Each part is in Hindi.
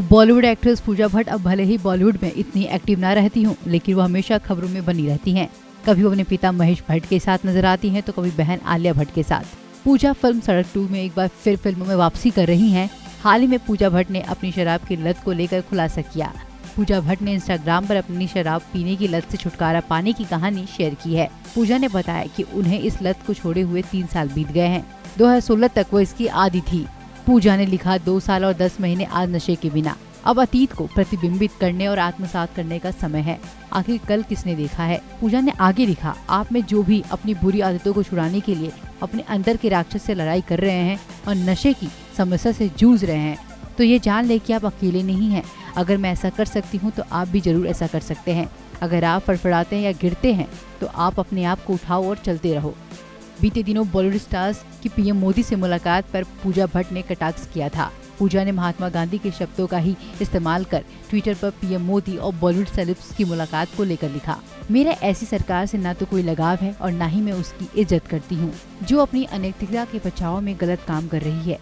बॉलीवुड एक्ट्रेस पूजा भट्ट अब भले ही बॉलीवुड में इतनी एक्टिव न रहती हूँ, लेकिन वो हमेशा खबरों में बनी रहती हैं। कभी वो अपने पिता महेश भट्ट के साथ नज़र आती हैं तो कभी बहन आलिया भट्ट के साथ। पूजा फ़िल्म सड़क टू में एक बार फिर फ़िल्मों में वापसी कर रही हैं। हाल ही में पूजा भट्ट ने अपनी शराब की लत को लेकर खुलासा किया। पूजा भट्ट ने इंस्टाग्राम पर अपनी शराब पीने की लत से छुटकारा पाने की कहानी शेयर की है। पूजा ने बताया कि उन्हें इस लत को छोड़े हुए तीन साल बीत गए हैं। 2016 तक वो इसकी आदि थी। पूजा ने लिखा, दो साल और दस महीने आज नशे के बिना। अब अतीत को प्रतिबिंबित करने और आत्मसात करने का समय है। आखिर कल किसने देखा है? पूजा ने आगे लिखा, आप में जो भी अपनी बुरी आदतों को छुड़ाने के लिए अपने अंदर के राक्षस से लड़ाई कर रहे हैं और नशे की समस्या से जूझ रहे हैं तो ये जान ले कि आप अकेले नहीं हैं। अगर मैं ऐसा कर सकती हूँ तो आप भी ज़रूर ऐसा कर सकते हैं। अगर आप फड़फड़ाते हैं या गिरते हैं तो आप अपने आप को उठाओ और चलते रहो। बीते दिनों बॉलीवुड स्टार्स की पीएम मोदी से मुलाकात पर पूजा भट्ट ने कटाक्ष किया था पूजा ने महात्मा गांधी के शब्दों का ही इस्तेमाल कर ट्विटर पर पीएम मोदी और बॉलीवुड सेलिब्स की मुलाकात को लेकर लिखा, मेरा ऐसी सरकार से ना तो कोई लगाव है और ना ही मैं उसकी इज़्ज़त करती हूँ, जो अपनी अनैतिकता के बचाव में गलत काम कर रही है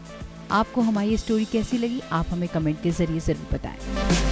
आपको हमारी स्टोरी कैसी लगी, आप हमें कमेंट के ज़रिए ज़रूर बताएँ।